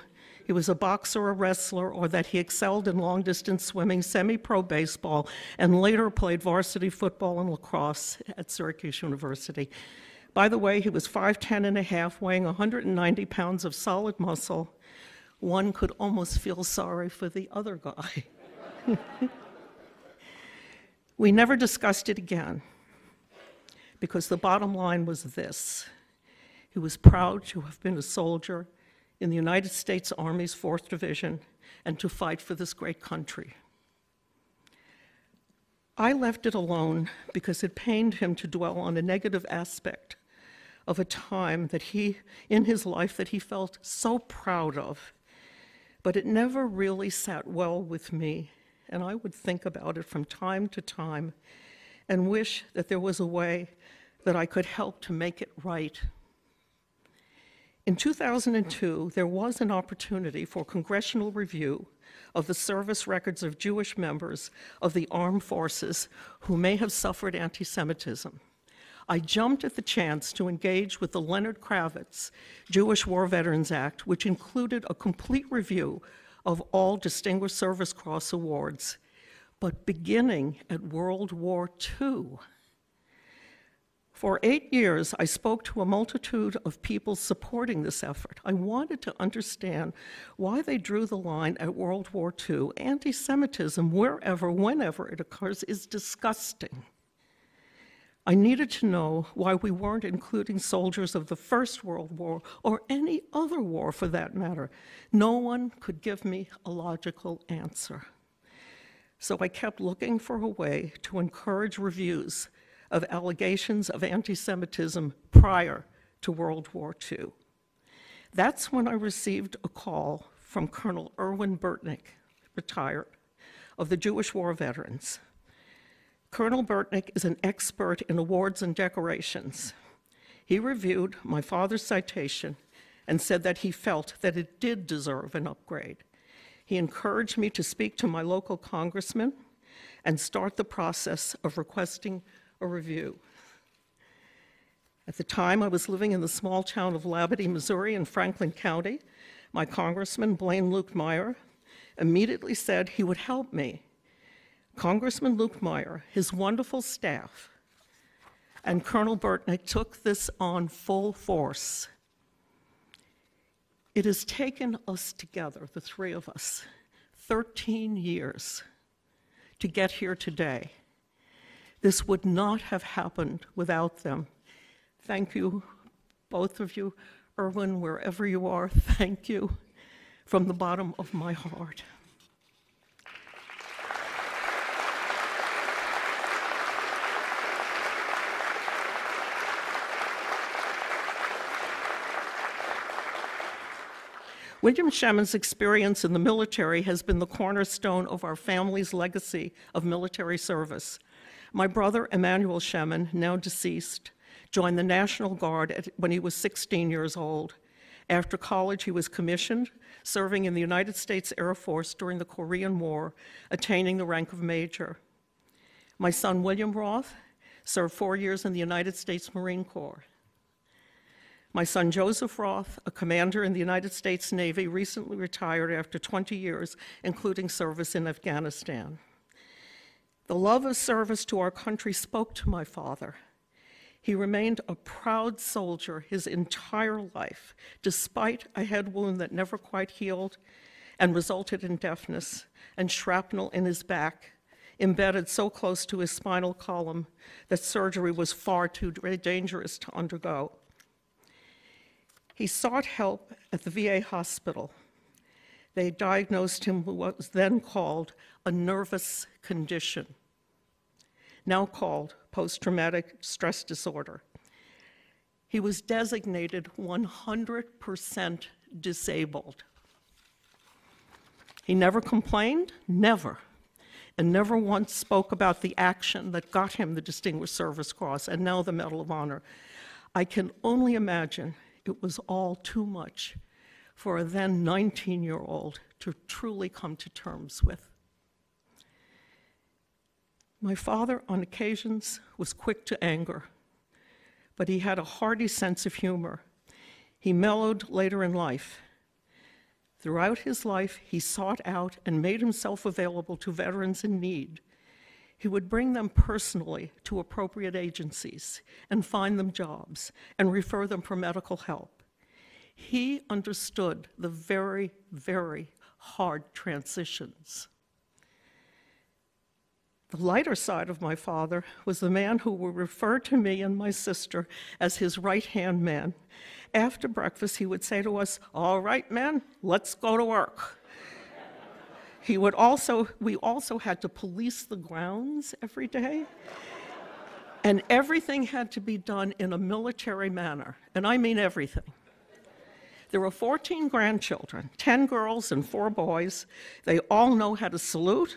he was a boxer, a wrestler, or that he excelled in long distance swimming, semi pro baseball, and later played varsity football and lacrosse at Syracuse University. By the way, he was 5'10 and a half, weighing 190 pounds of solid muscle. One could almost feel sorry for the other guy. we never discussed it again because the bottom line was this he was proud to have been a soldier in the United States Army's 4th Division and to fight for this great country. I left it alone because it pained him to dwell on a negative aspect of a time that he, in his life, that he felt so proud of. But it never really sat well with me. and I would think about it from time to time and wish that there was a way that I could help to make it right. In 2002, there was an opportunity for congressional review of the service records of Jewish members of the armed forces who may have suffered anti Semitism. I jumped at the chance to engage with the Leonard Kravitz Jewish War Veterans Act, which included a complete review of all Distinguished Service Cross awards, but beginning at World War II. For eight years, I spoke to a multitude of people supporting this effort. I wanted to understand why they drew the line at World War II. Anti Semitism, wherever, whenever it occurs, is disgusting. I needed to know why we weren't including soldiers of the First World War or any other war for that matter. No one could give me a logical answer. So I kept looking for a way to encourage reviews of allegations of anti Semitism prior to World War II. That's when I received a call from Colonel Erwin Burtnick, retired, of the Jewish War Veterans. Colonel Burtnick is an expert in awards and decorations. He reviewed my father's citation and said that he felt that it did deserve an upgrade. He encouraged me to speak to my local congressman and start the process of requesting a review. At the time, I was living in the small town of Labadie, Missouri, in Franklin County. My congressman, Blaine Luetkemeyer, immediately said he would help me Congressman Luetkemeyer, his wonderful staff, and Colonel Burtnick took this on full force. It has taken us together, the three of us, 13 years to get here today. This would not have happened without them. Thank you, both of you. Erwin, wherever you are, thank you from the bottom of my heart. William Shemin's experience in the military has been the cornerstone of our family's legacy of military service. My brother, Emanuel Shemin, now deceased, joined the National Guard at, when he was 16 years old. After college, he was commissioned, serving in the United States Air Force during the Korean War, attaining the rank of major. My son, William Roth, served four years in the United States Marine Corps. My son Joseph Roth, a commander in the United States Navy, recently retired after 20 years, including service in Afghanistan. The love of service to our country spoke to my father. He remained a proud soldier his entire life, despite a head wound that never quite healed and resulted in deafness and shrapnel in his back, embedded so close to his spinal column that surgery was far too dangerous to undergo. He sought help at the VA hospital. They diagnosed him with what was then called a nervous condition, now called post traumatic stress disorder. He was designated 100% disabled. He never complained, never, and never once spoke about the action that got him the Distinguished Service Cross and now the Medal of Honor. I can only imagine it was all too much for a then 19 year old to truly come to terms with. My father, on occasions, was quick to anger, but he had a hearty sense of humor. He mellowed later in life. Throughout his life, he sought out and made himself available to veterans in need he would bring them personally to appropriate agencies and find them jobs and refer them for medical help. He understood the very, very hard transitions. The lighter side of my father was the man who would refer to me and my sister as his right hand man. After breakfast, he would say to us, All right, men, let's go to work. He would also, we also had to police the grounds every day. And everything had to be done in a military manner. And I mean everything. There were 14 grandchildren, 10 girls and 4 boys. They all know how to salute.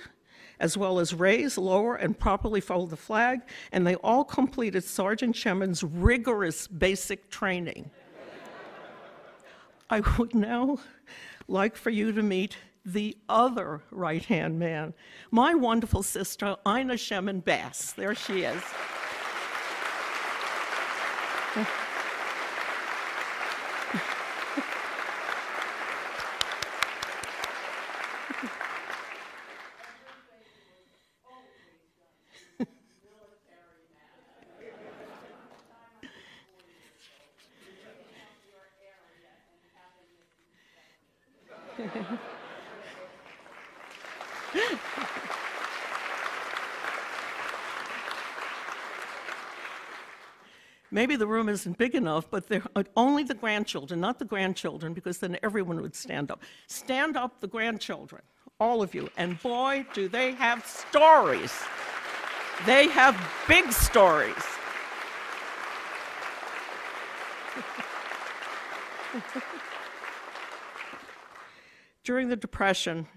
as well as raise, lower, and properly fold the flag, and they all completed Sergeant Shemin's rigorous basic training. I would now like for you to meet the other right-hand man, my wonderful sister, Ina Shemin Bass. There she is. Maybe the room isn't big enough, but only the grandchildren, not the grandchildren, because then everyone would stand up. Stand up, the grandchildren, all of you. And boy, do they have stories. They have big stories. During the Depression,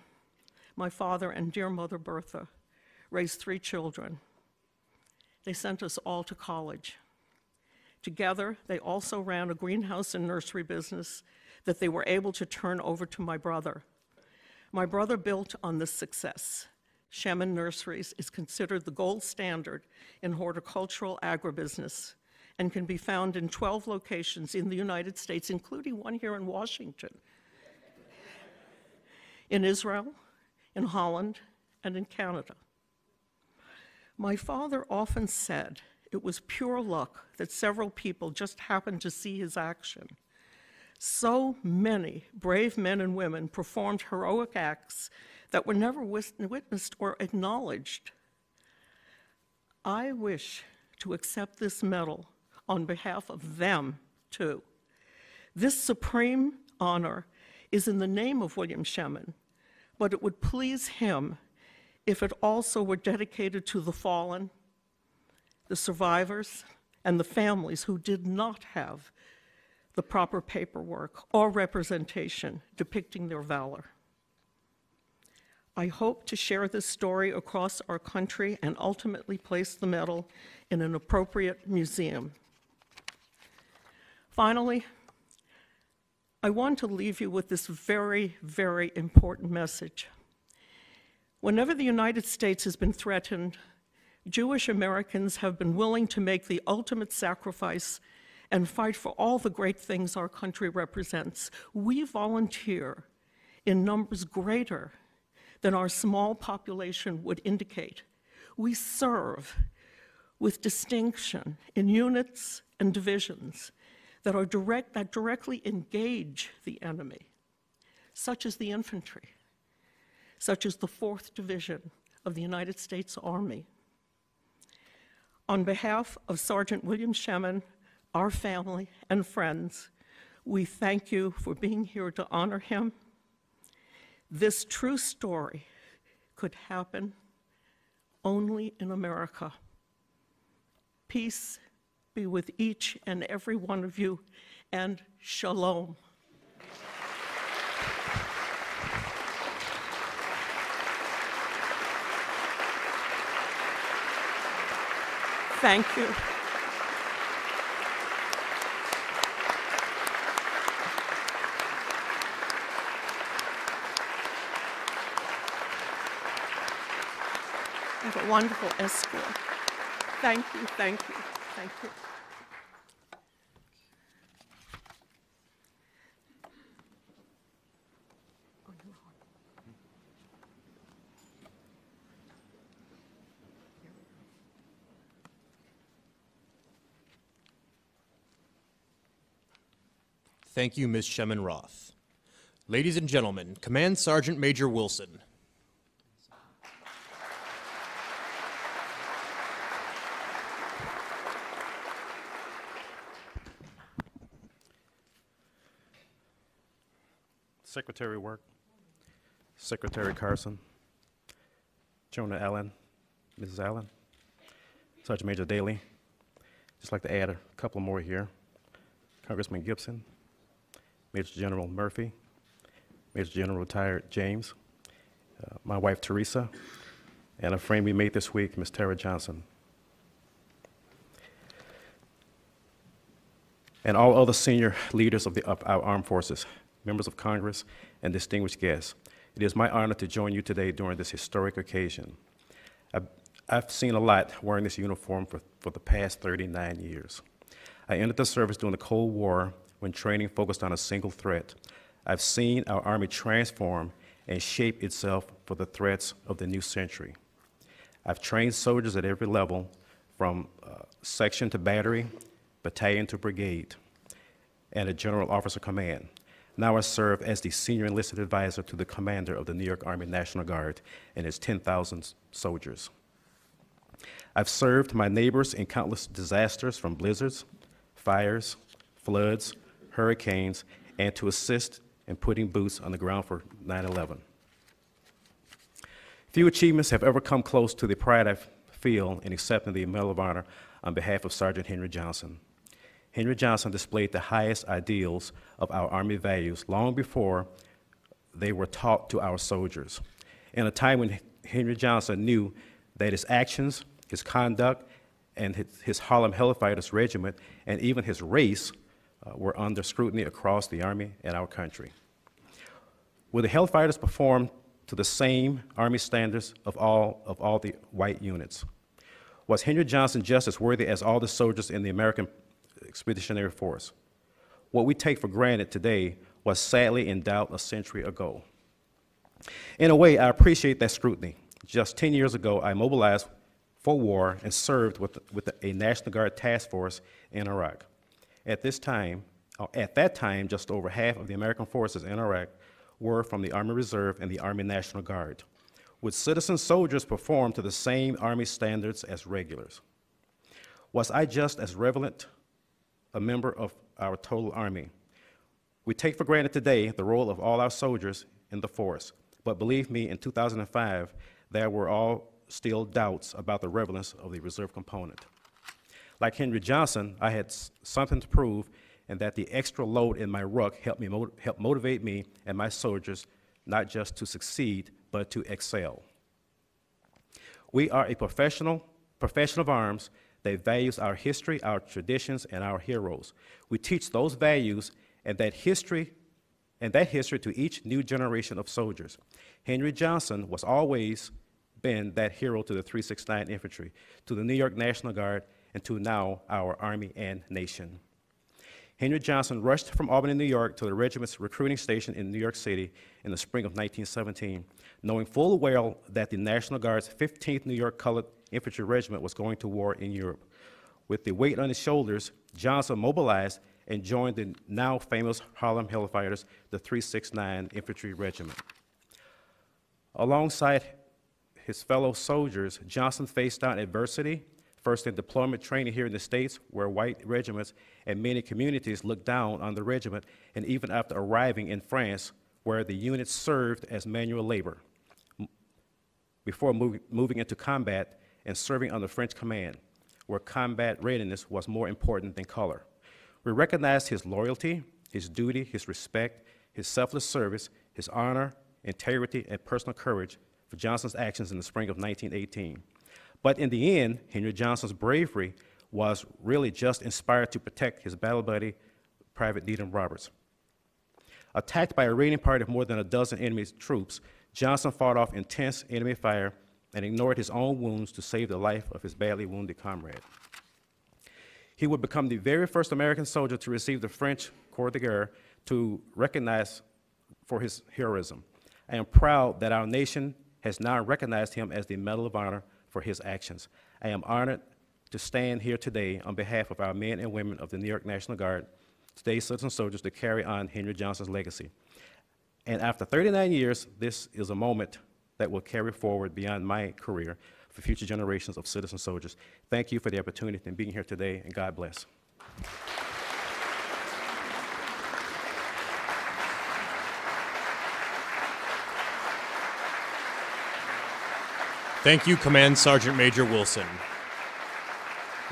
my father and dear mother Bertha raised three children. They sent us all to college. Together, they also ran a greenhouse and nursery business that they were able to turn over to my brother. My brother built on this success. Shemin Nurseries is considered the gold standard in horticultural agribusiness and can be found in 12 locations in the United States, including one here in Washington, in Israel, in Holland, and in Canada. My father often said it was pure luck that several people just happened to see his action. So many brave men and women performed heroic acts that were never witnessed or acknowledged. I wish to accept this medal on behalf of them, too. This supreme honor is in the name of William Shemin, but it would please him if it also were dedicated to the fallen, the survivors, and the families who did not have the proper paperwork or representation depicting their valor. I hope to share this story across our country and ultimately place the medal in an appropriate museum. Finally, I want to leave you with this very, very important message. Whenever the United States has been threatened, Jewish Americans have been willing to make the ultimate sacrifice and fight for all the great things our country represents. We volunteer in numbers greater than our small population would indicate. We serve with distinction in units and divisions that are direct that directly engage the enemy, such as the infantry, such as the 4th Division of the United States Army. On behalf of Sergeant William Shemin, our family and friends, we thank you for being here to honor him. This true story could happen only in America. Peace be with each and every one of you, and shalom. Thank you. Have a wonderful escort. Thank you, thank you, thank you. Thank you, Ms. Shemin Roth. Ladies and gentlemen, Command Sergeant Major Wilson. Secretary Work, Secretary Carson, General Allyn, Mrs. Allyn, Sergeant Major Dailey. Just like to add a couple more here. Congressman Gibson, Major General Murphy, Major General retired James, uh, my wife Teresa, and a friend we made this week, Ms. Tara Johnson. And all other senior leaders of, the, of our armed forces, members of Congress, and distinguished guests. It is my honor to join you today during this historic occasion. I've, seen a lot wearing this uniform for, for the past 39 years. I entered the service during the Cold War when training focused on a single threat. I've seen our Army transform and shape itself for the threats of the new century. I've trained soldiers at every level, from uh, section to battery, battalion to brigade, and a general officer command. Now I serve as the senior enlisted advisor to the commander of the New York Army National Guard and its 10,000 soldiers. I've served my neighbors in countless disasters from blizzards, fires, floods, hurricanes, and to assist in putting boots on the ground for 9 11. Few achievements have ever come close to the pride I feel in accepting the Medal of Honor on behalf of Sergeant Henry Johnson. Henry Johnson displayed the highest ideals of our Army values long before they were taught to our soldiers. In a time when Henry Johnson knew that his actions, his conduct, and his, his Harlem Hellfighters Regiment, and even his race uh, were under scrutiny across the Army and our country. Will the Hellfighters perform to the same Army standards of all, of all the white units? Was Henry Johnson just as worthy as all the soldiers in the American Expeditionary Force? What we take for granted today was sadly in doubt a century ago. In a way, I appreciate that scrutiny. Just 10 years ago, I mobilized for war and served with, with a National Guard task force in Iraq. At this time, uh, at that time, just over half of the American forces in Iraq were from the Army Reserve and the Army National Guard. Would citizen soldiers perform to the same Army standards as regulars? Was I just as relevant a member of our total Army? We take for granted today the role of all our soldiers in the force, but believe me, in 2005, there were all still doubts about the relevance of the reserve component. Like Henry Johnson, I had something to prove, and that the extra load in my ruck helped, me mo- help motivate me and my soldiers not just to succeed, but to excel. We are a professional, profession of arms that values our history, our traditions, and our heroes. We teach those values and that history and that history to each new generation of soldiers. Henry Johnson was always been that hero to the 369 Infantry, to the New York National Guard, and to now our Army and nation. Henry Johnson rushed from Albany, New York to the regiment's recruiting station in New York City in the spring of 1917, knowing full well that the National Guard's 15th New York Colored Infantry Regiment was going to war in Europe. With the weight on his shoulders, Johnson mobilized and joined the now famous Harlem Hellfighters, the 369 Infantry Regiment. Alongside his fellow soldiers, Johnson faced down adversity, first in deployment training here in the States, where white regiments and many communities looked down on the regiment, and even after arriving in France, where the unit served as manual labor before move, moving into combat and serving under French command, where combat readiness was more important than color. We recognize his loyalty, his duty, his respect, his selfless service, his honor, integrity, and personal courage for Johnson's actions in the spring of 1918. But in the end, Henry Johnson's bravery was really just inspired to protect his battle buddy, Private Needham Roberts. Attacked by a raiding party of more than a dozen enemy troops, Johnson fought off intense enemy fire and ignored his own wounds to save the life of his badly wounded comrade. He would become the very first American soldier to receive the French Croix de Guerre to recognize for his heroism. I am proud that our nation has now recognized him as the Medal of Honor for his actions. I am honored to stand here today on behalf of our men and women of the New York National Guard, today's citizen soldiers, to carry on Henry Johnson's legacy. And after 39 years, this is a moment that will carry forward beyond my career for future generations of citizen soldiers. Thank you for the opportunity and being here today, and God bless. Thank you, Command Sergeant Major Wilson.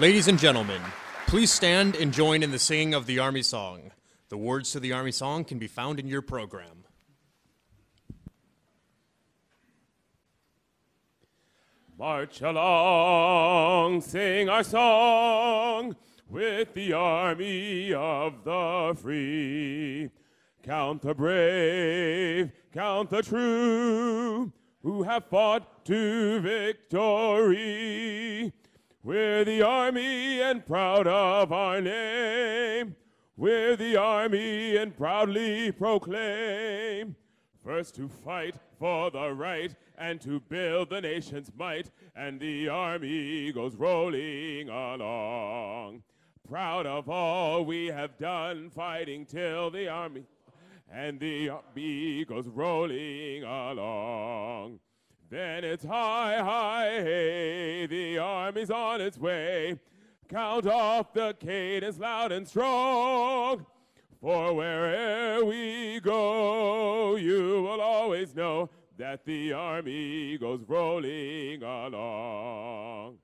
Ladies and gentlemen, please stand and join in the singing of the Army song. The words to the Army song can be found in your program. March along, sing our song with the army of the free. Count the brave, count the true, who have fought to victory. We're the army and proud of our name. We're the army and proudly proclaim. First to fight for the right and to build the nation's might, and the army goes rolling along. Proud of all we have done, fighting till the army, and the army goes rolling along. Then it's high, high, hey, the army's on its way. Count off the cadence loud and strong. For wherever we go, you will always know that the army goes rolling along.